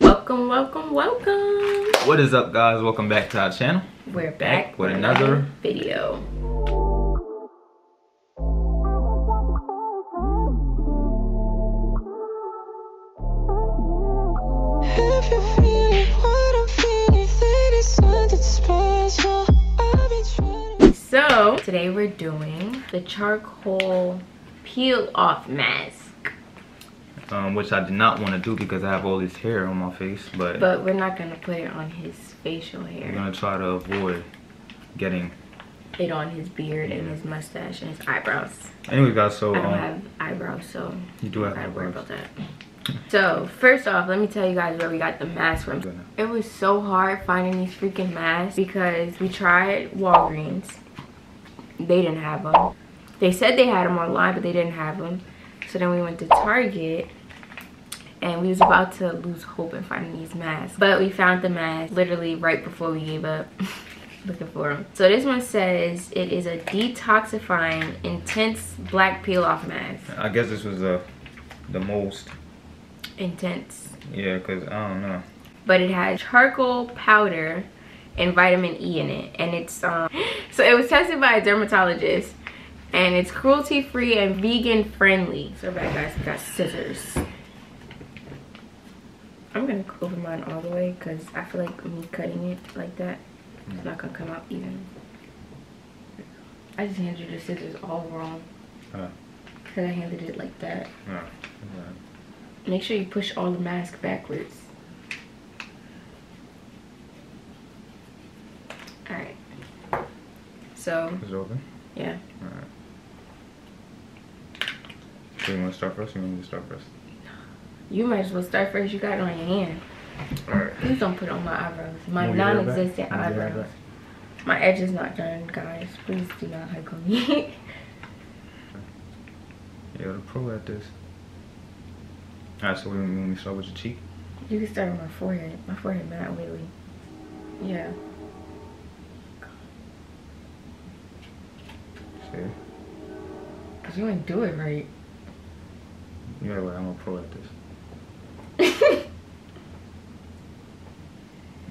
Welcome, welcome, welcome. What is up guys? Welcome back to our channel. We're back, with another video. If you feel what I'm feeling, then it's something special. I've been trying So, today we're doing the charcoal peel off mask. Um, which I did not want to do because I have all this hair on my face, but, But we're not gonna put it on his facial hair. we're gonna try to avoid getting. It on his beard and his mustache and his eyebrows. Anyway, guys, so I don't um, have eyebrows, so you do have I gotta worry about that. So, first off, let me tell you guys where we got the mask from. It was so hard finding these freaking masks because we tried Walgreens. They didn't have them. They said they had them online, but they didn't have them. So then we went to Target and we was about to lose hope in finding these masks. But we found the mask literally right before we gave up looking for them. So this one says it is a detoxifying intense black peel off mask. I guess this was the the most. Intense. Yeah, cause I don't know. but it has charcoal powder and vitamin E in it. And it's, um, so it was tested by a dermatologist and it's cruelty free and vegan friendly. So bad guys, we got scissors. I'm gonna cover mine all the way because I feel like me cutting it like that, it's not gonna come out even. I just handed you the scissors all wrong. Uh, Cause I handed it like that. no, alright. Make sure you push all the mask backwards. Alright. So, Is it open? yeah. Alright. So you want to start first? Or you want me to start first? You might as well start first. You got it on your hand. Alright. Please don't put it on my eyebrows. My Move your hair back. non-existent Move your hair eyebrows. My edge is not done, guys. Please do not hike on me. You're the pro at this. Alright, so we want me to start with your cheek? you can start with my forehead. My forehead not oily. Yeah. See? Cause you ain't do it right. Yeah, well, I'm a pro at this.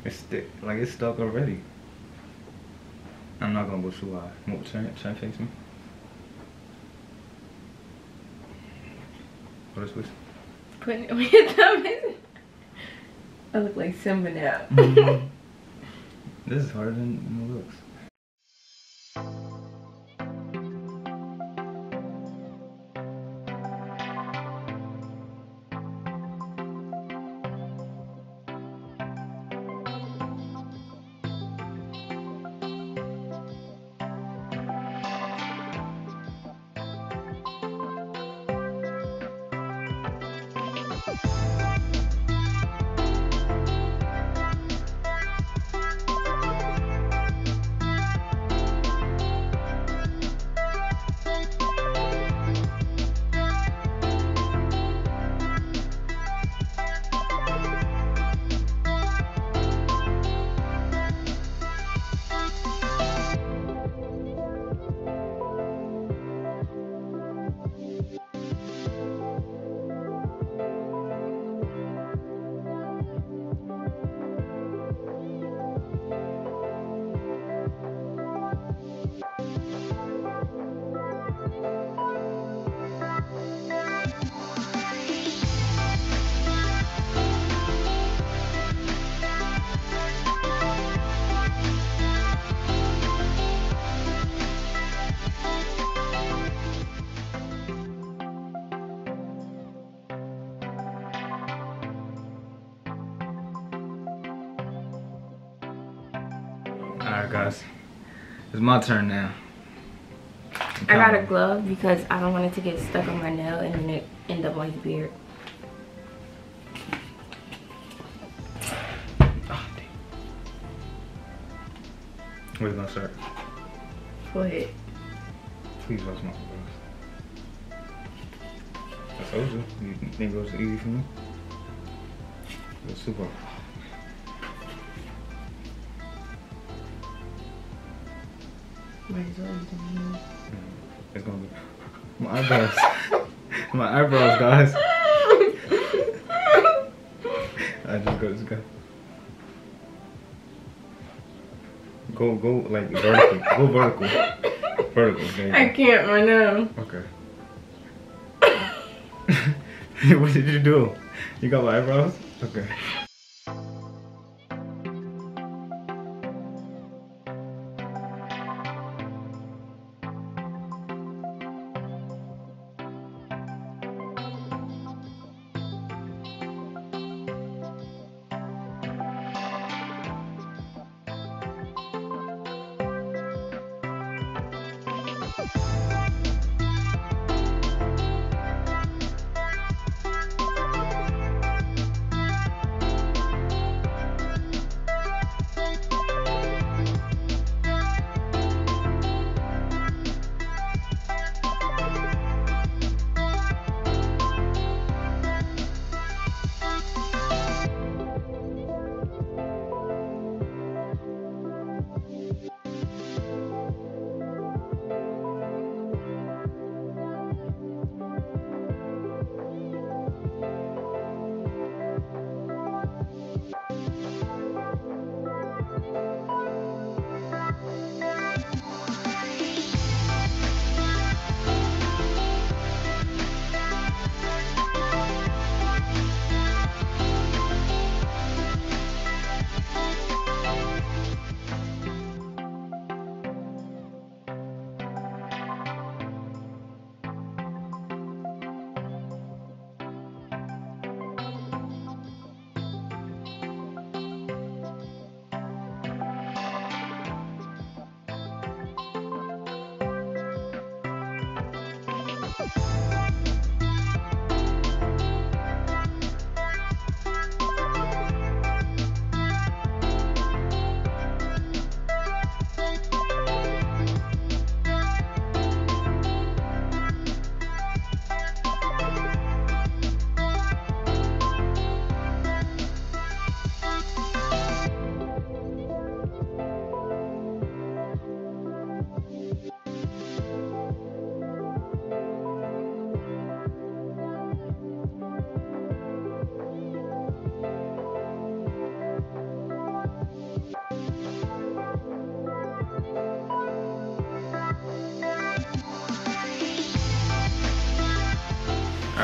It's stick, like it's stuck already. I'm not gonna go too high. Move, turn, turn face me. What is this? Putting it on your thumb. is- I look like Simba now. Mm-hmm. This is harder than it looks. Guys. It's my turn now. I got a glove because I don't want it to get stuck on my nail and then it end up on his beard. Oh, damn. Where's gonna start? Go ahead. Please watch my eyebrows. I told you. You think it was easy for me? It was super. Might as well use them. It's gonna be my eyebrows. My eyebrows, guys. I just go, just go. Go, go, like vertical. Go vertical. Vertical. I can't right now. Okay. what did you do? You got my eyebrows? Okay.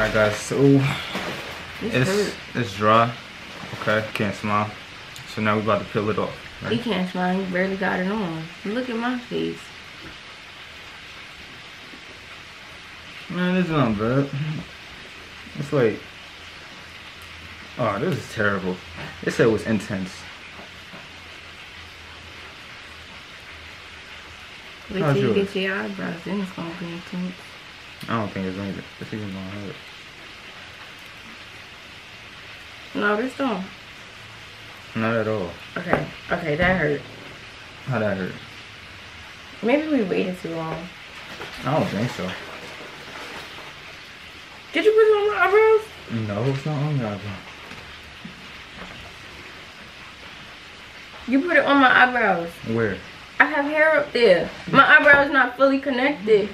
Alright guys, so it's hurt. it's dry. Okay, can't smile. So now we're about to peel it off. He Right? can't smile. He barely got it on. Look at my face. Man, this is not bad. It's like Oh, this is terrible. They said it was intense. Wait till you yours? get your eyebrows. Then it's gonna be intense. I don't think it's gonna it's even gonna hurt. No, this don't. Not at all. Okay. Okay, that hurt. How that hurt? Maybe we waited too long. I don't think so. Did you put it on my eyebrows? No, it's not on your eyebrows. You put it on my eyebrows. Where? I have hair up there. My eyebrow is not fully connected.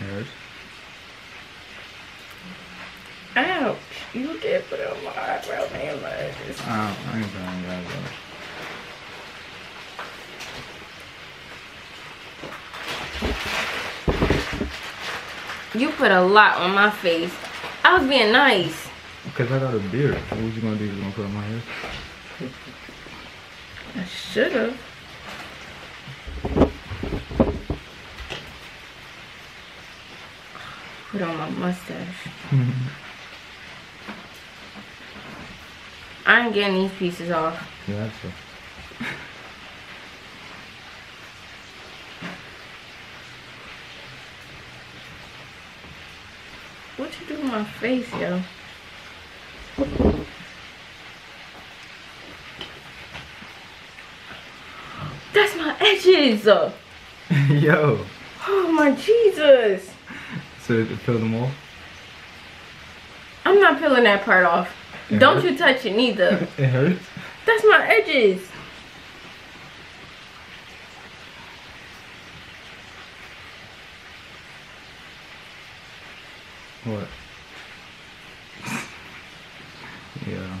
Yours? Ouch. You did put it on my eyebrow and edges. Oh, I ain't putting your eyebrow. You put a lot on my face. I was being nice. Cause I got a beard. What was you gonna do? You gonna put on my hair? I should have. Put on my mustache. I ain't getting these pieces off. Yeah, that's so. What you do with my face, yo? That's my edges. Yo. Oh my Jesus. So filled them off? I'm not peeling that part off. It Don't hurts? you touch it neither. It hurts? That's my edges. What? yeah.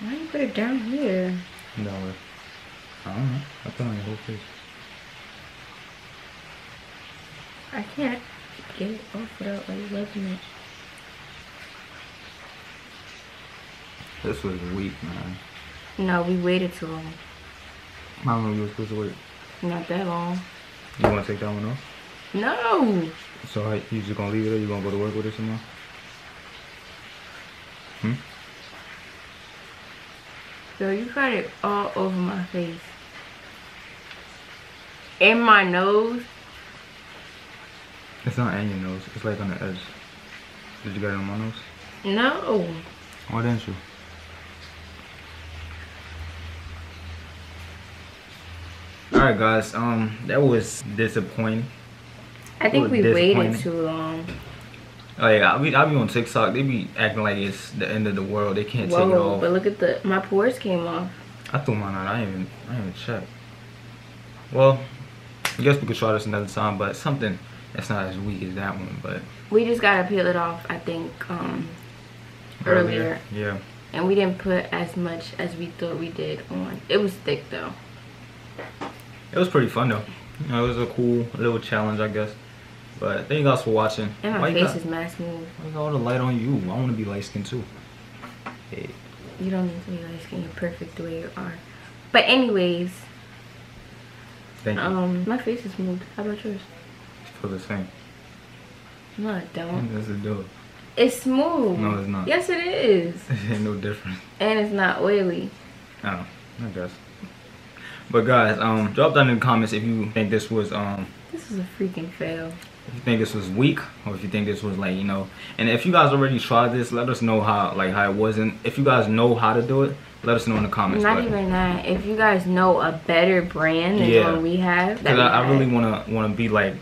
Why you put it down here? No. I don't know. I put on your whole face. I can't get it off without like rubbing it. This was weak, man. No, we waited too long. How long you were supposed to wait? Not that long. You want to take that one off? No. So how, you just gonna leave it or you gonna go to work with it tomorrow? Hmm? Yo, you got it all over my face. In my nose. It's not in your nose. It's like on the edge. Did you get it on my nose? No. Why didn't you? Alright guys, um that was disappointing. I think we waited too long. Oh yeah, I be I be on TikTok, they be acting like it's the end of the world. They can't take it Whoa, off. but look at the my pores came off. I threw mine out. I didn't even I didn't even check. Well, I guess we could try this another time, but something that's not as weak as that one, but We just gotta peel it off, I think, um earlier. Yeah. And we didn't put as much as we thought we did on. It was thick though. It was pretty fun though. You know, it was a cool little challenge, I guess. But thank you guys for watching. And Why my you face got, is mass smooth. why you got all the light on you? I want to be light skinned too. Hey, You don't need to be light skin, you're perfect the way you are. But anyways, thank you um my face is smooth. How about yours? for the same. No, it don't. That's a dope. It's smooth. No, it's not. Yes, it is. Ain't no difference. And it's not oily. Oh, I guess. But guys, um, drop down in the comments if you think this was um This is a freaking fail. If you think this was weak or if you think this was like you know and if you guys already tried this let us know how like how it wasn't if you guys know how to do it let us know in the comments Not but- even that. If you guys know a better brand than Yeah. the one we have, Because I, I really wanna wanna be like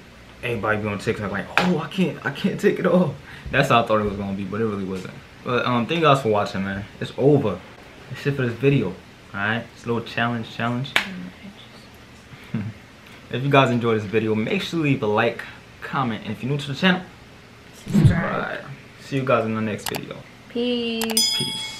everybody be on TikTok like, oh I can't I can't take it off. That's how I thought it was gonna be, but it really wasn't. But um thank you guys for watching man. It's over. That's it for this video. Alright? It's a little challenge challenge. if you guys enjoyed this video, make sure to leave a like, comment, and if you're new to the channel, subscribe. See you guys in the next video. Peace. Peace.